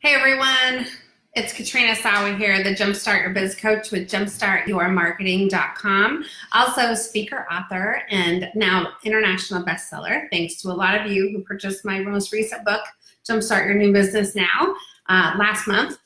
Hey everyone, it's Katrina Sawa here, the Jumpstart Your Biz Coach with jumpstartyourmarketing.com. Also speaker, author, and now international bestseller, thanks to a lot of you who purchased my most recent book, Jumpstart Your New Business Now, uh, last month.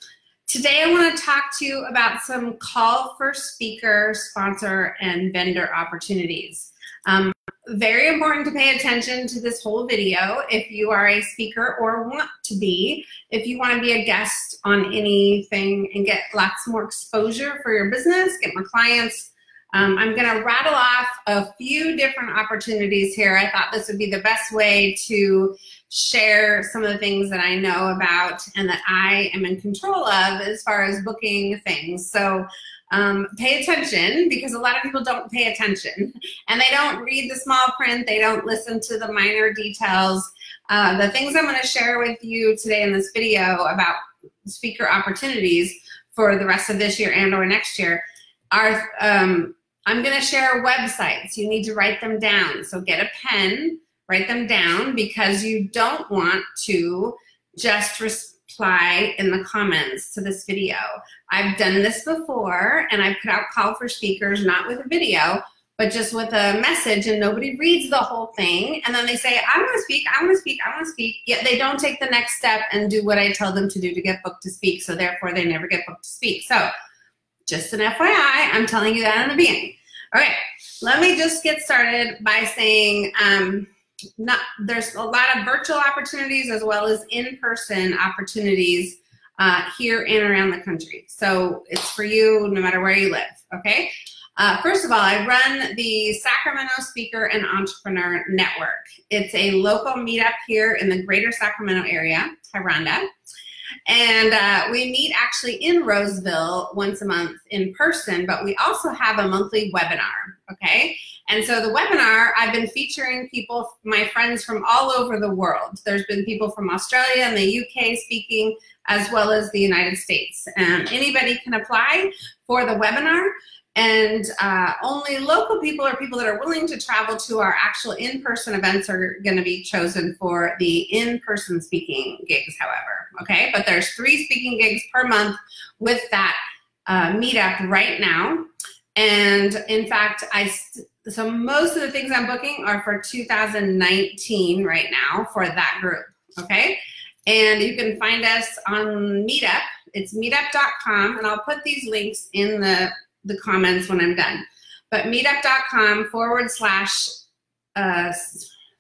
Today I want to talk to you about some call for speaker, sponsor, and vendor opportunities. Um, very important to pay attention to this whole video if you are a speaker or want to be. If you want to be a guest on anything and get lots more exposure for your business, get more clients, um, I'm going to rattle off a few different opportunities here. I thought this would be the best way to share some of the things that I know about and that I am in control of as far as booking things. So um, pay attention because a lot of people don't pay attention and they don't read the small print, they don't listen to the minor details. Uh, the things I'm going to share with you today in this video about speaker opportunities for the rest of this year and or next year are um, I'm going to share websites. You need to write them down. So get a pen, write them down because you don't want to just reply in the comments to this video. I've done this before and I put out call for speakers, not with a video, but just with a message and nobody reads the whole thing. And then they say, I want to speak, I want to speak, I want to speak. Yet they don't take the next step and do what I tell them to do to get booked to speak. So therefore they never get booked to speak. So just an FYI, I'm telling you that in the beginning. All right, let me just get started by saying, um, not, there's a lot of virtual opportunities as well as in-person opportunities uh, here and around the country. So it's for you no matter where you live, okay? Uh, first of all, I run the Sacramento Speaker and Entrepreneur Network. It's a local meetup here in the greater Sacramento area, Tyranda. And uh, we meet actually in Roseville once a month in person, but we also have a monthly webinar, okay? And so the webinar, I've been featuring people, my friends from all over the world. There's been people from Australia and the UK speaking, as well as the United States. And anybody can apply for the webinar. And uh, only local people or people that are willing to travel to our actual in-person events are going to be chosen for the in-person speaking gigs, however. Okay, but there's three speaking gigs per month with that uh, meetup right now. And in fact, I so most of the things I'm booking are for 2019 right now for that group. Okay, and you can find us on Meetup. It's meetup.com, and I'll put these links in the the comments when I'm done. But meetup.com forward slash, uh,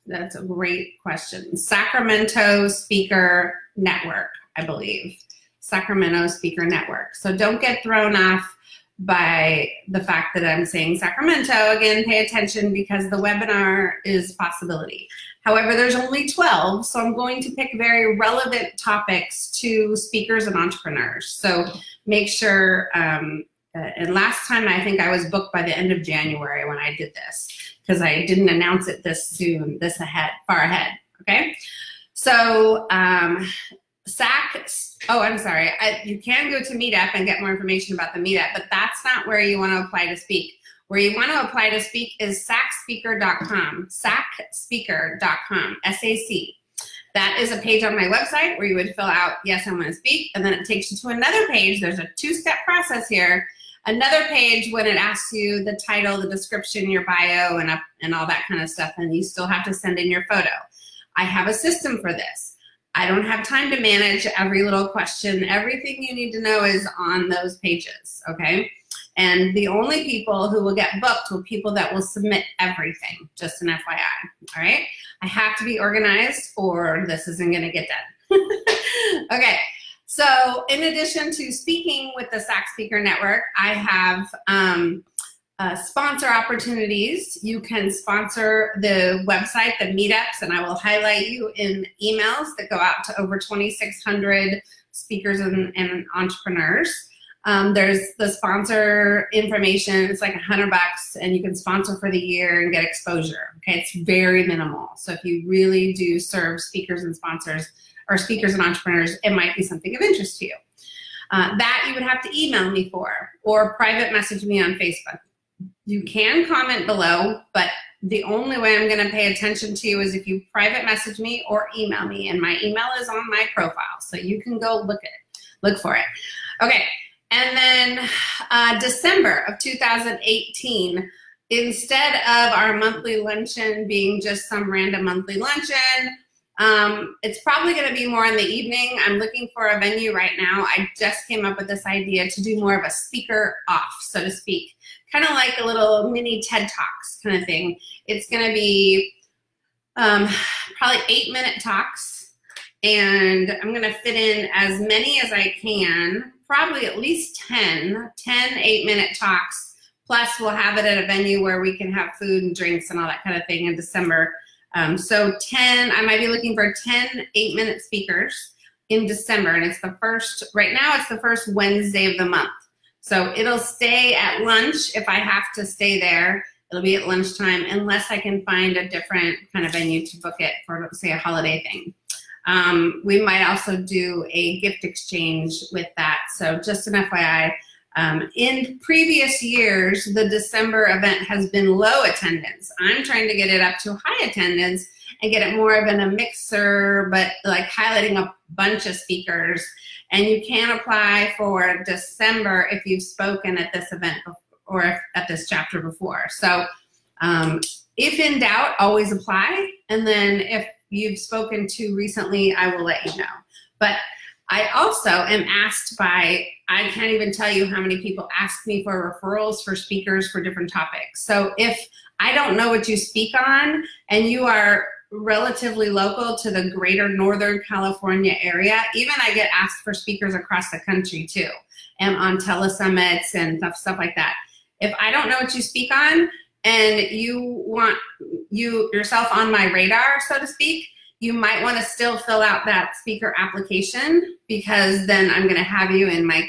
that's a great question. Sacramento Speaker Network, I believe. Sacramento Speaker Network. So don't get thrown off by the fact that I'm saying Sacramento. Again, pay attention because the webinar is possibility. However, there's only 12, so I'm going to pick very relevant topics to speakers and entrepreneurs. So make sure um, uh, and last time I think I was booked by the end of January when I did this because I didn't announce it this soon, this ahead, far ahead. Okay, so um, SAC. Oh, I'm sorry. I, you can go to Meetup and get more information about the Meetup, but that's not where you want to apply to speak. Where you want to apply to speak is sacspeaker.com, sacspeaker.com, S-A-C. That is a page on my website where you would fill out, yes, I want to speak, and then it takes you to another page. There's a two-step process here another page when it asks you the title, the description, your bio, and, and all that kind of stuff, and you still have to send in your photo. I have a system for this. I don't have time to manage every little question. Everything you need to know is on those pages, okay? And the only people who will get booked will people that will submit everything, just an FYI, all right? I have to be organized or this isn't gonna get done. okay, so in addition to speaking with the SAC Speaker Network, I have um, uh, sponsor opportunities. You can sponsor the website, the meetups, and I will highlight you in emails that go out to over 2,600 speakers and, and entrepreneurs. Um, there's the sponsor information. It's like a hundred bucks, and you can sponsor for the year and get exposure. Okay, it's very minimal. So if you really do serve speakers and sponsors, or speakers and entrepreneurs, it might be something of interest to you. Uh, that you would have to email me for or private message me on Facebook. You can comment below, but the only way I'm going to pay attention to you is if you private message me or email me. And my email is on my profile. So you can go look at it, look for it. Okay. And then uh, December of 2018, instead of our monthly luncheon being just some random monthly luncheon, um, it's probably going to be more in the evening. I'm looking for a venue right now. I just came up with this idea to do more of a speaker off, so to speak, kind of like a little mini TED Talks kind of thing. It's going to be um, probably eight minute talks, and I'm going to fit in as many as I can, probably at least 10, 10 eight minute talks Plus, we'll have it at a venue where we can have food and drinks and all that kind of thing in December. Um, so 10, I might be looking for 10 eight minute speakers in December. And it's the first, right now it's the first Wednesday of the month. So it'll stay at lunch if I have to stay there. It'll be at lunchtime unless I can find a different kind of venue to book it for, say, a holiday thing. Um, we might also do a gift exchange with that. So just an FYI, um, in previous years, the December event has been low attendance. I'm trying to get it up to high attendance and get it more of in a mixer, but like highlighting a bunch of speakers. And you can apply for December if you've spoken at this event or at this chapter before. So um, if in doubt, always apply. And then if you've spoken to recently, I will let you know. But I also am asked by, I can't even tell you how many people ask me for referrals for speakers for different topics. So if I don't know what you speak on and you are relatively local to the greater Northern California area, even I get asked for speakers across the country too, and on telesummits and stuff, stuff like that. If I don't know what you speak on and you want you yourself on my radar, so to speak, you might want to still fill out that speaker application because then I'm going to have you in my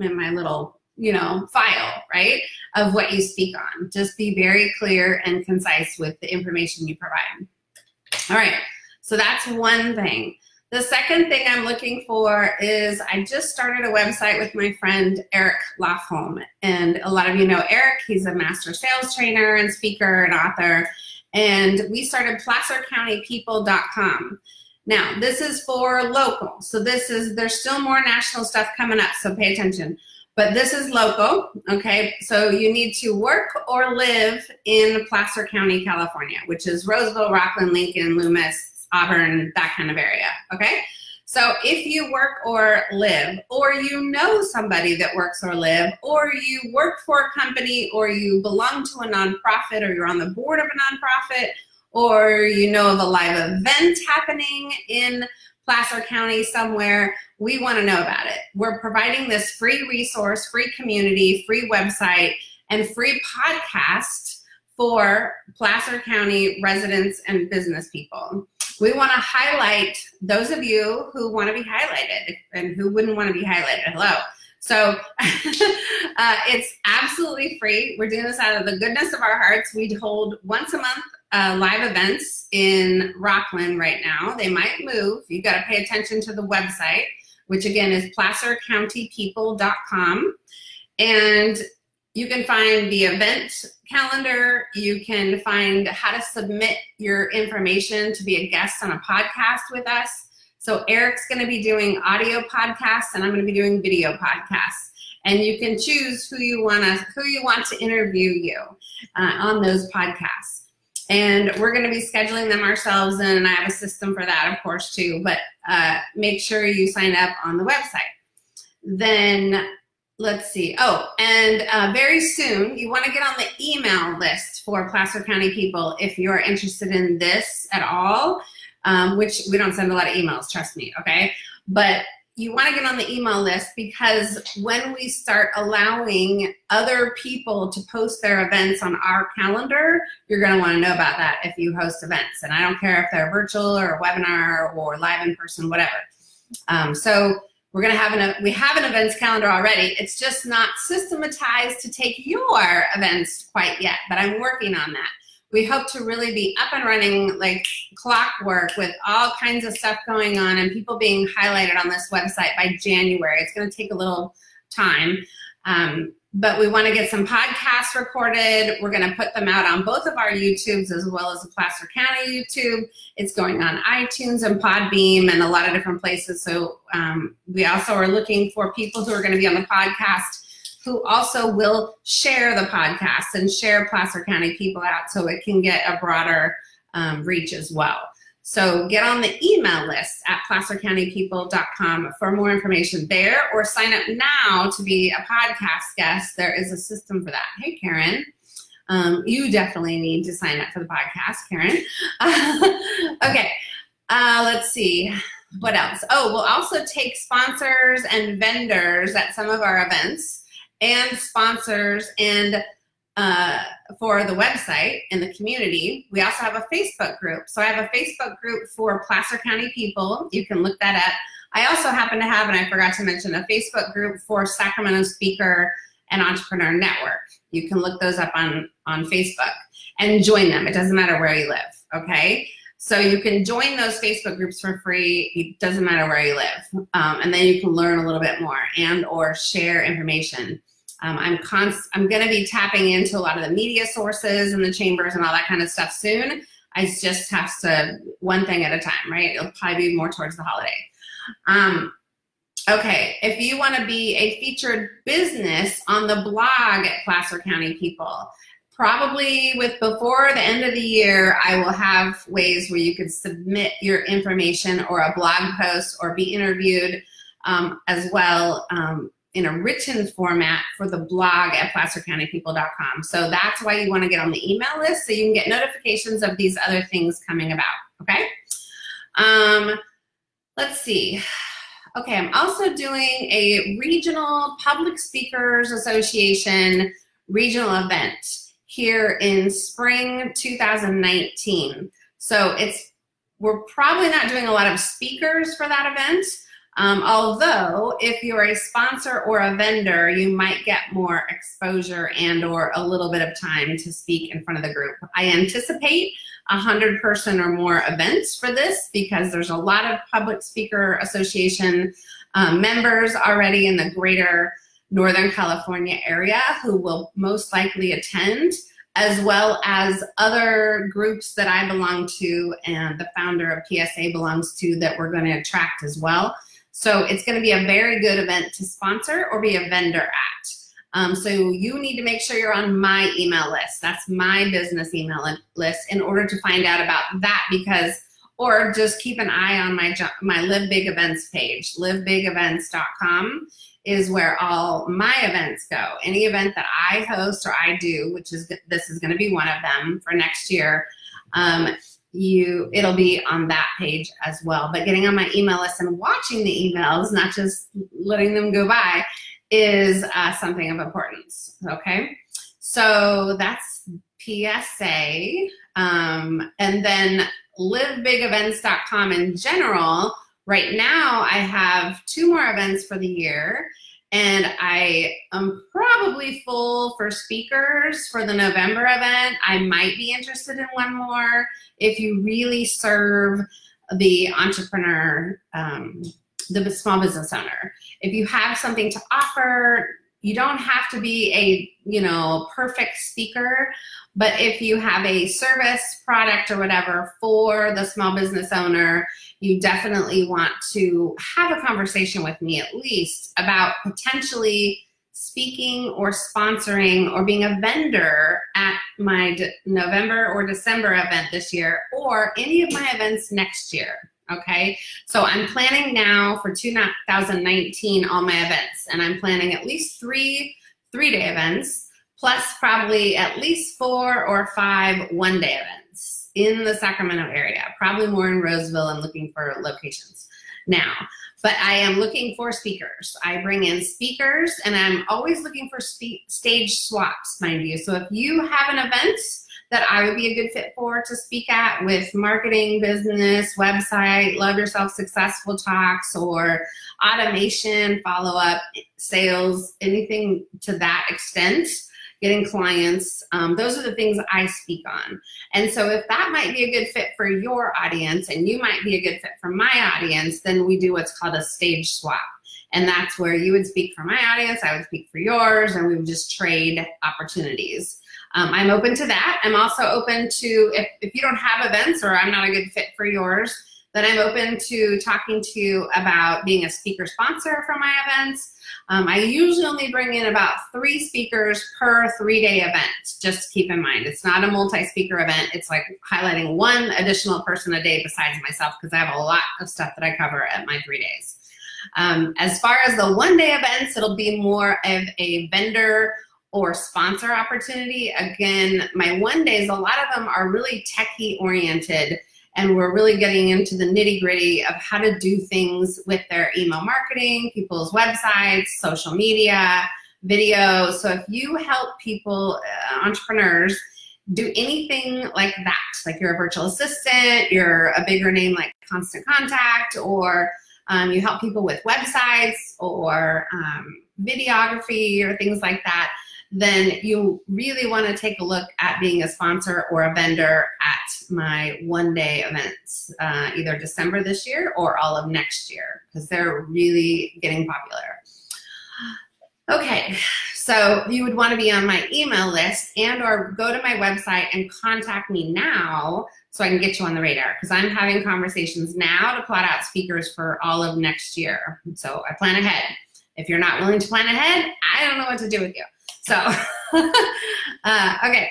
in my little you know file right of what you speak on. Just be very clear and concise with the information you provide all right so that's one thing the second thing I'm looking for is I just started a website with my friend Eric Lofholm. And a lot of you know Eric. He's a master sales trainer and speaker and author and we started placercountypeople.com. Now, this is for local. So this is, there's still more national stuff coming up, so pay attention. But this is local, okay? So you need to work or live in Placer County, California, which is Roseville, Rocklin, Lincoln, Loomis, Auburn, that kind of area, okay? So if you work or live, or you know somebody that works or live, or you work for a company, or you belong to a nonprofit, or you're on the board of a nonprofit, or you know of a live event happening in Placer County somewhere, we want to know about it. We're providing this free resource, free community, free website, and free podcast for Placer County residents and business people we want to highlight those of you who want to be highlighted and who wouldn't want to be highlighted. Hello. So uh, it's absolutely free. We're doing this out of the goodness of our hearts. We hold once a month uh, live events in Rocklin right now. They might move. You've got to pay attention to the website, which again is placercountypeople.com. And you can find the event calendar. You can find how to submit your information to be a guest on a podcast with us. So Eric's going to be doing audio podcasts, and I'm going to be doing video podcasts. And you can choose who you want to who you want to interview you uh, on those podcasts. And we're going to be scheduling them ourselves, and I have a system for that, of course, too. But uh, make sure you sign up on the website. Then let's see. Oh, and uh, very soon you want to get on the email list for Placer County people if you're interested in this at all, um, which we don't send a lot of emails, trust me, okay? But you want to get on the email list because when we start allowing other people to post their events on our calendar, you're going to want to know about that if you host events. And I don't care if they're virtual or a webinar or live in person, whatever. Um, so we're going to have an, we have an events calendar already. It's just not systematized to take your events quite yet, but I'm working on that. We hope to really be up and running like clockwork with all kinds of stuff going on and people being highlighted on this website by January. It's going to take a little time. Um, but we want to get some podcasts recorded. We're going to put them out on both of our YouTubes as well as the Placer County YouTube. It's going on iTunes and Podbean and a lot of different places. So um, we also are looking for people who are going to be on the podcast who also will share the podcast and share Placer County people out so it can get a broader um, reach as well. So get on the email list at placercountypeople.com for more information there or sign up now to be a podcast guest. There is a system for that. Hey, Karen. Um, you definitely need to sign up for the podcast, Karen. okay, uh, let's see. What else? Oh, we'll also take sponsors and vendors at some of our events and sponsors and uh, for the website and the community. We also have a Facebook group. So I have a Facebook group for Placer County people. You can look that up. I also happen to have, and I forgot to mention, a Facebook group for Sacramento Speaker and Entrepreneur Network. You can look those up on, on Facebook and join them. It doesn't matter where you live, okay? So you can join those Facebook groups for free. It doesn't matter where you live. Um, and then you can learn a little bit more and or share information. Um, I'm const- I'm going to be tapping into a lot of the media sources and the chambers and all that kind of stuff soon. I just have to one thing at a time, right? It'll probably be more towards the holiday. Um, okay, if you want to be a featured business on the blog at Placer County People, probably with before the end of the year, I will have ways where you could submit your information or a blog post or be interviewed um, as well. Um, in a written format for the blog at placercountypeople.com. So that's why you want to get on the email list so you can get notifications of these other things coming about, okay? Um, let's see. Okay, I'm also doing a regional public speakers association regional event here in spring 2019. So it's we're probably not doing a lot of speakers for that event, um, although if you're a sponsor or a vendor, you might get more exposure and or a little bit of time to speak in front of the group. I anticipate a 100 person or more events for this because there's a lot of Public Speaker Association um, members already in the greater Northern California area who will most likely attend as well as other groups that I belong to and the founder of PSA belongs to that we're going to attract as well. So it's going to be a very good event to sponsor or be a vendor at. Um, so you need to make sure you're on my email list. That's my business email list in order to find out about that because, or just keep an eye on my, my Live Big Events page. LiveBigEvents.com is where all my events go. Any event that I host or I do, which is this is going to be one of them for next year, um, you it'll be on that page as well. But getting on my email list and watching the emails, not just letting them go by, is uh, something of importance. Okay, so that's PSA, um, and then livebigevents.com in general. Right now, I have two more events for the year. And I am probably full for speakers for the November event. I might be interested in one more if you really serve the entrepreneur, um, the small business owner. If you have something to offer, you don't have to be a you know perfect speaker but if you have a service product or whatever for the small business owner you definitely want to have a conversation with me at least about potentially speaking or sponsoring or being a vendor at my De November or December event this year or any of my events next year. Okay, so I'm planning now for 2019 all my events, and I'm planning at least three three day events, plus probably at least four or five one day events in the Sacramento area, probably more in Roseville and looking for locations now. But I am looking for speakers. I bring in speakers and I'm always looking for stage swaps, mind you. So if you have an event that I would be a good fit for to speak at with marketing, business, website, love yourself successful talks, or automation, follow up, sales, anything to that extent, getting clients. Um, those are the things I speak on. And so if that might be a good fit for your audience and you might be a good fit for my audience, then we do what's called a stage swap. And that's where you would speak for my audience, I would speak for yours, and we would just trade opportunities. Um, I'm open to that. I'm also open to, if, if you don't have events or I'm not a good fit for yours, then I'm open to talking to you about being a speaker sponsor for my events. Um, I usually only bring in about three speakers per three day event, just keep in mind. It's not a multi speaker event, it's like highlighting one additional person a day besides myself because I have a lot of stuff that I cover at my three days. Um, as far as the one day events, it'll be more of a vendor or sponsor opportunity. Again, my one days, a lot of them are really techie oriented and we're really getting into the nitty gritty of how to do things with their email marketing, people's websites, social media, video. So if you help people, uh, entrepreneurs, do anything like that, like you're a virtual assistant, you're a bigger name like Constant Contact, or um, you help people with websites or um, videography or things like that, then you really want to take a look at being a sponsor or a vendor at my one day events, uh, either December this year or all of next year, because they're really getting popular. Okay, so you would want to be on my email list and or go to my website and contact me now so I can get you on the radar because I'm having conversations now to plot out speakers for all of next year. So I plan ahead. If you're not willing to plan ahead, I don't know what to do with you. So, uh, okay.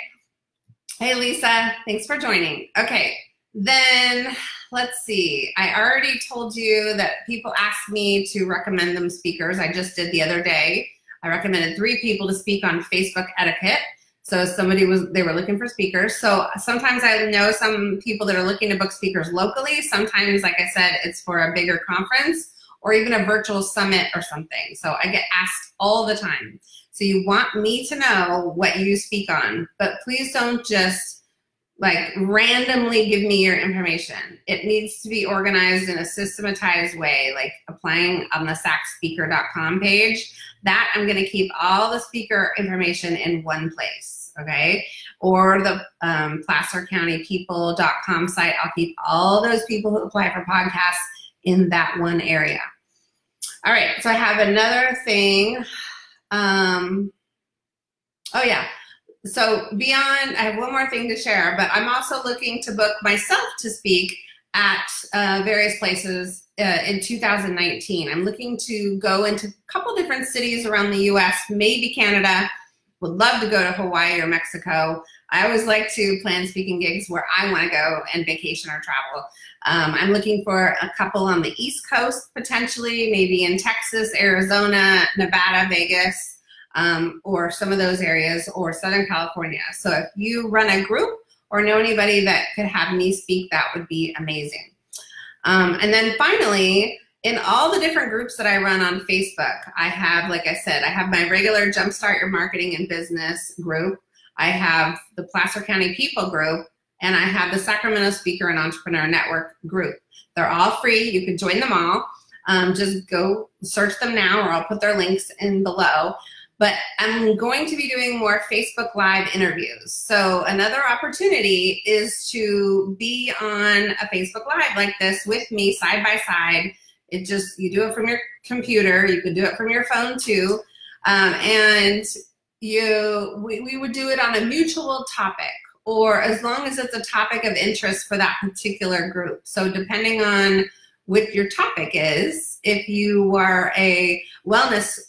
Hey, Lisa, thanks for joining. Okay, then let's see. I already told you that people ask me to recommend them speakers. I just did the other day. I recommended three people to speak on Facebook etiquette. So somebody was, they were looking for speakers. So sometimes I know some people that are looking to book speakers locally. Sometimes, like I said, it's for a bigger conference or even a virtual summit or something. So I get asked all the time. So you want me to know what you speak on, but please don't just like randomly give me your information. It needs to be organized in a systematized way, like applying on the sacspeaker.com page. That I'm going to keep all the speaker information in one place, okay? Or the um, placercountypeople.com site. I'll keep all those people who apply for podcasts in that one area. All right, so I have another thing um, oh yeah. So beyond, I have one more thing to share, but I'm also looking to book myself to speak at uh, various places uh, in 2019. I'm looking to go into a couple different cities around the U.S., maybe Canada. Would love to go to Hawaii or Mexico. I always like to plan speaking gigs where I want to go and vacation or travel. Um, I'm looking for a couple on the East Coast potentially, maybe in Texas, Arizona, Nevada, Vegas, um, or some of those areas, or Southern California. So if you run a group or know anybody that could have me speak, that would be amazing. Um, and then finally, in all the different groups that I run on Facebook, I have, like I said, I have my regular Jumpstart Your Marketing and Business group. I have the Placer County People group, and I have the Sacramento Speaker and Entrepreneur Network group. They're all free. You can join them all. Um, just go search them now, or I'll put their links in below. But I'm going to be doing more Facebook Live interviews. So another opportunity is to be on a Facebook Live like this with me side by side. It just, you do it from your computer. You can do it from your phone too. Um, and you, we, we would do it on a mutual topic or as long as it's a topic of interest for that particular group. So depending on what your topic is, if you are a wellness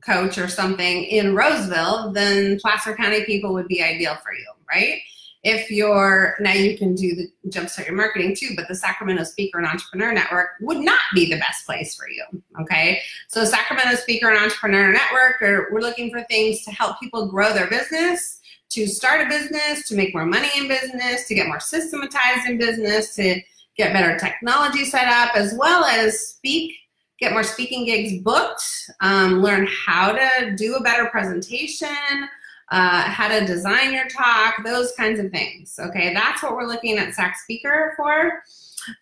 coach or something in Roseville, then Placer County people would be ideal for you, right? If you're, now you can do the Jumpstart Your Marketing too, but the Sacramento Speaker and Entrepreneur Network would not be the best place for you, okay? So Sacramento Speaker and Entrepreneur Network, are, we're looking for things to help people grow their business to start a business, to make more money in business, to get more systematized in business, to get better technology set up, as well as speak, get more speaking gigs booked, um, learn how to do a better presentation, uh, how to design your talk, those kinds of things. Okay, that's what we're looking at SAC Speaker for.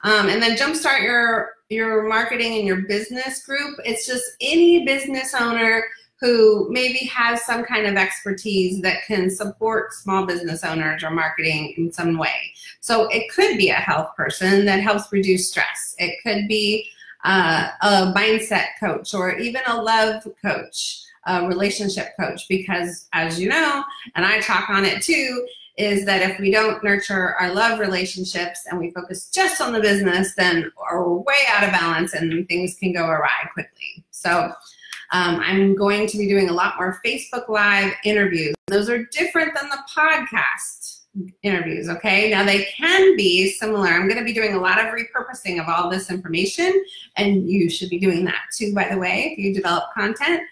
Um, and then jumpstart your your marketing and your business group. It's just any business owner who maybe has some kind of expertise that can support small business owners or marketing in some way. So it could be a health person that helps reduce stress. It could be uh, a mindset coach or even a love coach, a relationship coach, because as you know, and I talk on it too, is that if we don't nurture our love relationships and we focus just on the business, then we're way out of balance and things can go awry quickly. So um, I'm going to be doing a lot more Facebook Live interviews. Those are different than the podcast interviews, okay? Now they can be similar. I'm going to be doing a lot of repurposing of all this information, and you should be doing that too, by the way, if you develop content.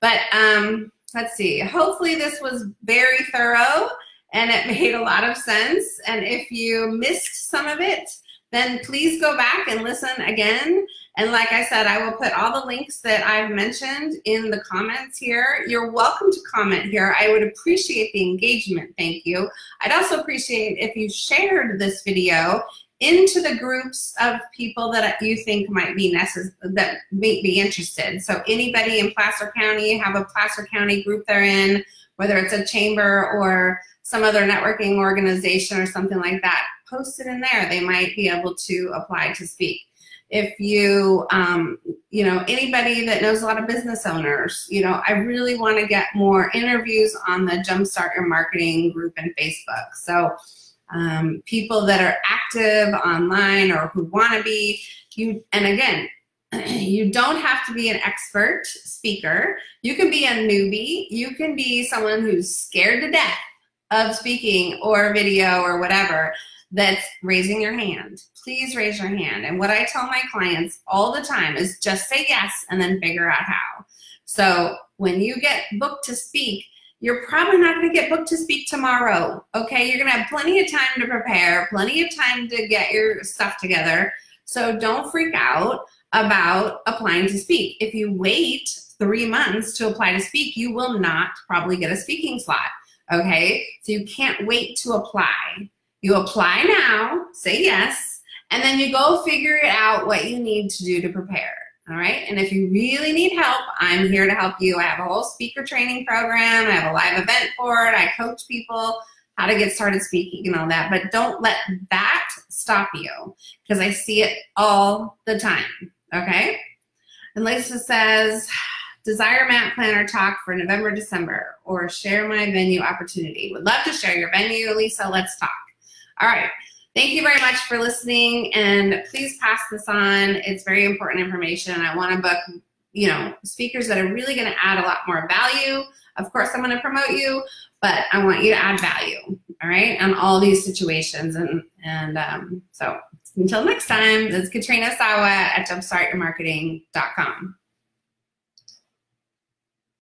But um, let's see. Hopefully this was very thorough and it made a lot of sense. And if you missed some of it, then please go back and listen again. And like I said, I will put all the links that I've mentioned in the comments here. You're welcome to comment here. I would appreciate the engagement. Thank you. I'd also appreciate if you shared this video into the groups of people that you think might be necess- that may be interested. So anybody in Placer County have a Placer County group they're in, whether it's a chamber or some other networking organization or something like that, post it in there. They might be able to apply to speak. If you, um, you know, anybody that knows a lot of business owners, you know, I really want to get more interviews on the Jumpstart Your Marketing group in Facebook. So um, people that are active online or who want to be, you, and again, you don't have to be an expert speaker. You can be a newbie. You can be someone who's scared to death of speaking or video or whatever that's raising your hand. Please raise your hand. And what I tell my clients all the time is just say yes and then figure out how. So when you get booked to speak, you're probably not going to get booked to speak tomorrow. Okay, you're going to have plenty of time to prepare, plenty of time to get your stuff together. So don't freak out about applying to speak. If you wait three months to apply to speak, you will not probably get a speaking slot. Okay, so you can't wait to apply. You apply now, say yes, and then you go figure it out what you need to do to prepare. All right, and if you really need help, I'm here to help you. I have a whole speaker training program, I have a live event for it, I coach people how to get started speaking and all that, but don't let that stop you because I see it all the time. Okay, and Lisa says, desire map planner talk for November, December, or share my venue opportunity. Would love to share your venue, Lisa. Let's talk. All right. Thank you very much for listening, and please pass this on. It's very important information. I want to book, you know, speakers that are really going to add a lot more value. Of course, I'm going to promote you, but I want you to add value. All right, on all these situations, and and um, so until next time, this is Katrina Sawa at jumpstartyourmarketing.com.